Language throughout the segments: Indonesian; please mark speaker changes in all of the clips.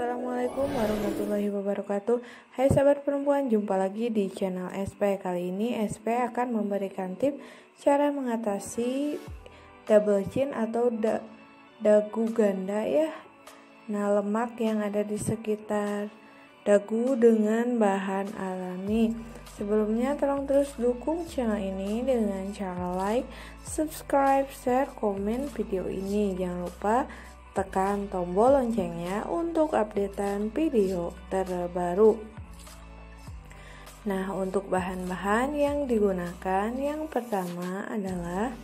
Speaker 1: Assalamualaikum warahmatullahi wabarakatuh. Hai sahabat perempuan, jumpa lagi di channel SP Kali ini SP akan memberikan tips cara mengatasi double chin atau da dagu ganda ya. Nah lemak yang ada di sekitar dagu dengan bahan alami. Sebelumnya tolong terus dukung channel ini dengan cara like, subscribe, share, komen video ini. Jangan lupa tekan tombol loncengnya untuk updatean video terbaru. Nah, untuk bahan-bahan yang digunakan, yang pertama adalah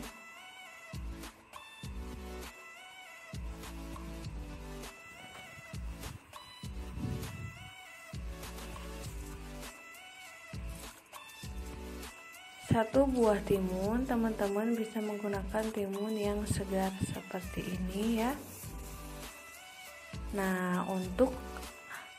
Speaker 1: satu buah timun teman-teman bisa menggunakan timun yang segar seperti ini ya Nah, untuk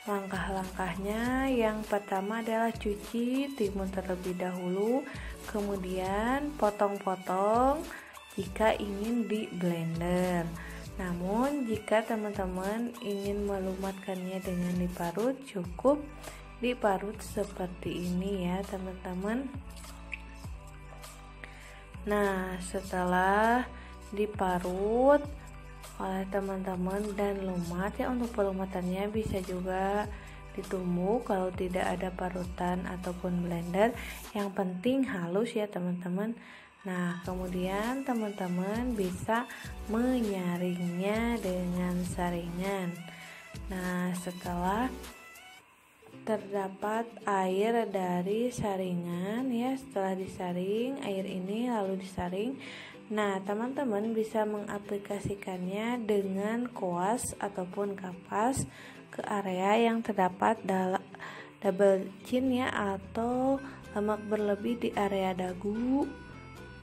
Speaker 1: langkah-langkahnya yang pertama adalah cuci timun terlebih dahulu, kemudian potong-potong jika ingin di blender. Namun, jika teman-teman ingin melumatkannya dengan diparut, cukup diparut seperti ini ya, teman-teman. Nah, setelah diparut, oleh teman-teman dan lumat ya untuk pelumatannya bisa juga ditumbuk kalau tidak ada parutan ataupun blender. Yang penting halus ya teman-teman. Nah kemudian teman-teman bisa menyaringnya dengan saringan. Nah setelah terdapat air dari saringan ya setelah disaring air ini lalu disaring Nah, teman-teman bisa mengaplikasikannya dengan koas ataupun kapas ke area yang terdapat double chin ya atau lemak berlebih di area dagu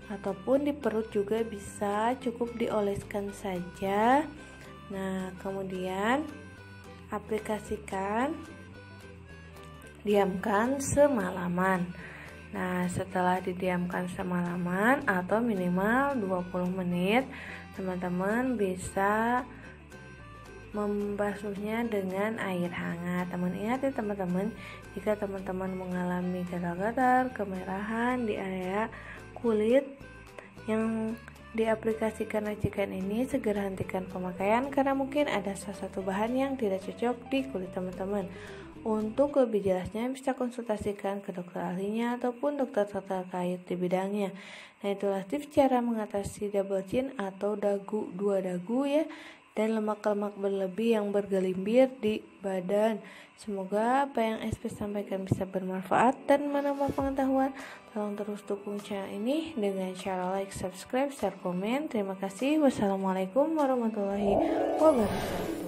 Speaker 1: ataupun di perut juga bisa cukup dioleskan saja. Nah, kemudian aplikasikan diamkan semalaman. Nah, setelah didiamkan semalaman atau minimal 20 menit, teman-teman bisa membasuhnya dengan air hangat. Teman ingat ya teman-teman, jika teman-teman mengalami gatal-gatal, kemerahan di area kulit yang diaplikasikan racikan ini segera hentikan pemakaian karena mungkin ada salah satu bahan yang tidak cocok di kulit teman-teman. Untuk lebih jelasnya bisa konsultasikan ke dokter ahlinya ataupun dokter terkait di bidangnya. Nah itulah tips cara mengatasi double chin atau dagu dua dagu ya dan lemak-lemak berlebih yang bergelimbir di badan. Semoga apa yang SP sampaikan bisa bermanfaat dan menambah pengetahuan. Tolong terus dukung channel ini dengan cara like, subscribe, share, komen. Terima kasih. Wassalamualaikum warahmatullahi wabarakatuh.